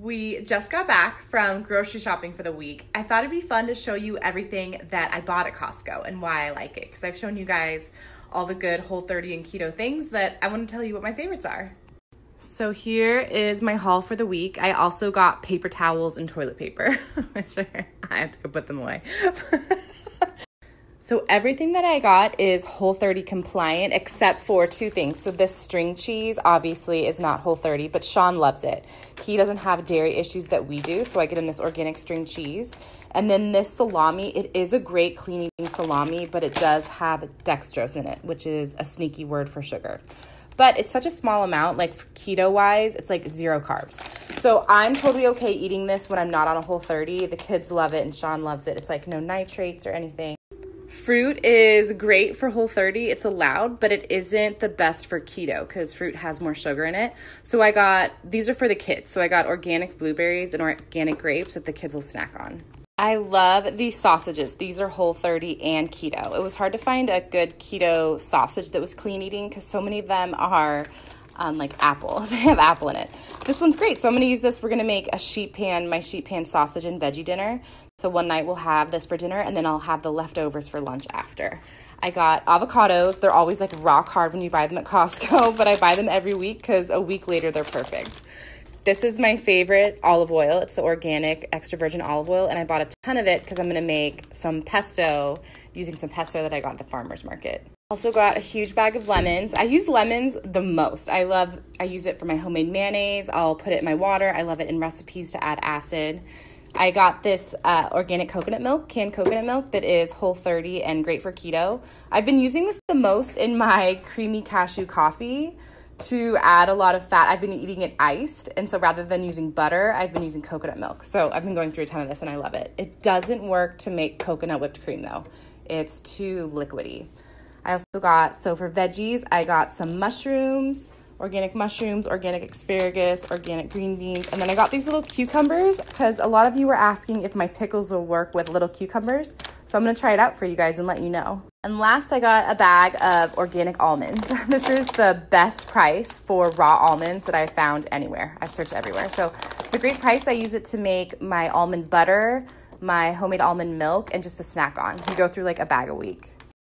We just got back from grocery shopping for the week. I thought it'd be fun to show you everything that I bought at Costco and why I like it because I've shown you guys all the good whole 30 and keto things, but I want to tell you what my favorites are. So here is my haul for the week. I also got paper towels and toilet paper. I have to go put them away. So everything that I got is Whole 30 compliant except for two things. So this string cheese obviously is not Whole 30, but Sean loves it. He doesn't have dairy issues that we do, so I get him this organic string cheese. And then this salami, it is a great clean eating salami, but it does have dextrose in it, which is a sneaky word for sugar. But it's such a small amount, like keto wise, it's like zero carbs. So I'm totally okay eating this when I'm not on a whole 30. The kids love it and Sean loves it. It's like no nitrates or anything. Fruit is great for Whole 30. It's allowed, but it isn't the best for keto because fruit has more sugar in it. So I got these are for the kids. So I got organic blueberries and organic grapes that the kids will snack on. I love these sausages. These are Whole 30 and keto. It was hard to find a good keto sausage that was clean eating because so many of them are um, like apple. They have apple in it. This one's great. So I'm going to use this. We're going to make a sheet pan, my sheet pan sausage and veggie dinner. So one night we'll have this for dinner and then I'll have the leftovers for lunch after. I got avocados. They're always like rock hard when you buy them at Costco, but I buy them every week because a week later they're perfect. This is my favorite olive oil. It's the organic extra virgin olive oil, and I bought a ton of it because I'm gonna make some pesto using some pesto that I got at the farmer's market. Also got a huge bag of lemons. I use lemons the most. I love, I use it for my homemade mayonnaise. I'll put it in my water. I love it in recipes to add acid. I got this uh, organic coconut milk, canned coconut milk that is whole 30 and great for keto. I've been using this the most in my creamy cashew coffee to add a lot of fat. I've been eating it iced, and so rather than using butter, I've been using coconut milk. So I've been going through a ton of this and I love it. It doesn't work to make coconut whipped cream though, it's too liquidy. I also got, so for veggies, I got some mushrooms organic mushrooms, organic asparagus, organic green beans. And then I got these little cucumbers because a lot of you were asking if my pickles will work with little cucumbers. So I'm gonna try it out for you guys and let you know. And last, I got a bag of organic almonds. this is the best price for raw almonds that I found anywhere. I've searched everywhere. So it's a great price. I use it to make my almond butter, my homemade almond milk, and just a snack on. You go through like a bag a week.